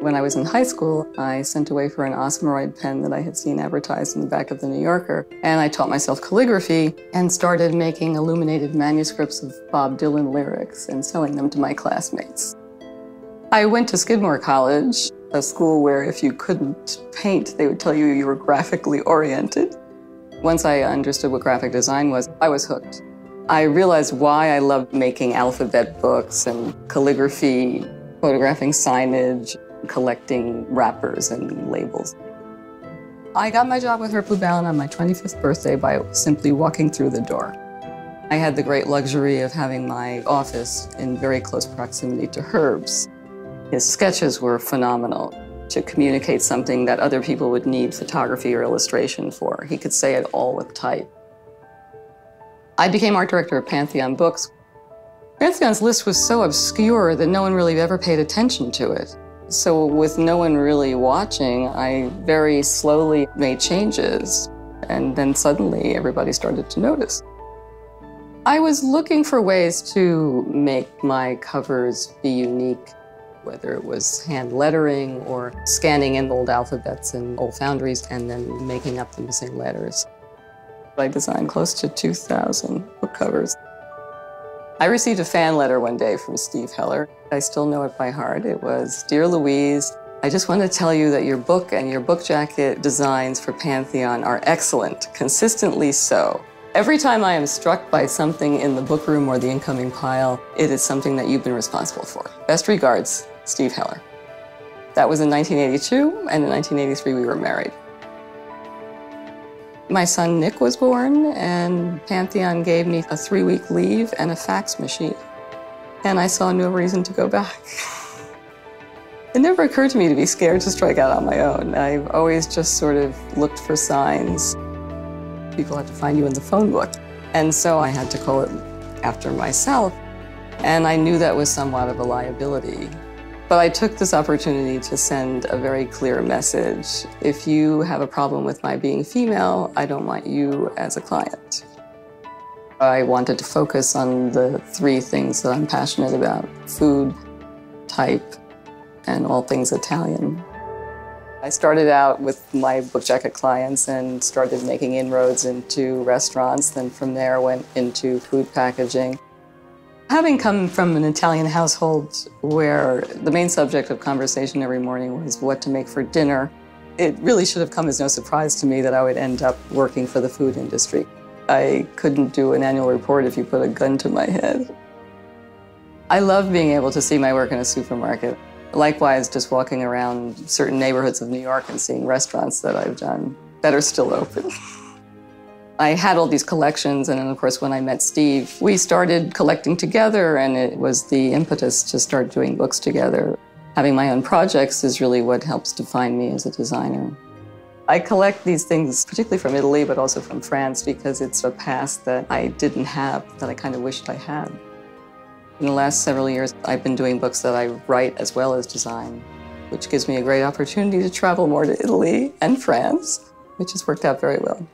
When I was in high school, I sent away for an Osmiroid pen that I had seen advertised in the back of the New Yorker, and I taught myself calligraphy and started making illuminated manuscripts of Bob Dylan lyrics and selling them to my classmates. I went to Skidmore College, a school where if you couldn't paint, they would tell you you were graphically oriented. Once I understood what graphic design was, I was hooked. I realized why I loved making alphabet books and calligraphy, photographing signage, collecting wrappers and labels. I got my job with Herb Lubalin on my 25th birthday by simply walking through the door. I had the great luxury of having my office in very close proximity to Herb's. His sketches were phenomenal to communicate something that other people would need photography or illustration for. He could say it all with type. I became art director of Pantheon Books. Pantheon's list was so obscure that no one really ever paid attention to it. So with no one really watching, I very slowly made changes. And then suddenly everybody started to notice. I was looking for ways to make my covers be unique, whether it was hand lettering or scanning in old alphabets and old foundries and then making up the missing letters. I designed close to 2,000 book covers. I received a fan letter one day from Steve Heller. I still know it by heart. It was, Dear Louise, I just want to tell you that your book and your book jacket designs for Pantheon are excellent, consistently so. Every time I am struck by something in the book room or the incoming pile, it is something that you've been responsible for. Best regards, Steve Heller. That was in 1982, and in 1983 we were married. My son Nick was born, and Pantheon gave me a three week leave and a fax machine. And I saw no reason to go back. it never occurred to me to be scared to strike out on my own. I've always just sort of looked for signs. People have to find you in the phone book. And so I had to call it after myself. And I knew that was somewhat of a liability. But I took this opportunity to send a very clear message. If you have a problem with my being female, I don't want you as a client. I wanted to focus on the three things that I'm passionate about food, type, and all things Italian. I started out with my book jacket clients and started making inroads into restaurants. Then from there went into food packaging. Having come from an Italian household where the main subject of conversation every morning was what to make for dinner, it really should have come as no surprise to me that I would end up working for the food industry. I couldn't do an annual report if you put a gun to my head. I love being able to see my work in a supermarket. Likewise, just walking around certain neighborhoods of New York and seeing restaurants that I've done that are still open. I had all these collections, and then of course, when I met Steve, we started collecting together, and it was the impetus to start doing books together. Having my own projects is really what helps define me as a designer. I collect these things, particularly from Italy, but also from France, because it's a past that I didn't have, that I kind of wished I had. In the last several years, I've been doing books that I write as well as design, which gives me a great opportunity to travel more to Italy and France, which has worked out very well.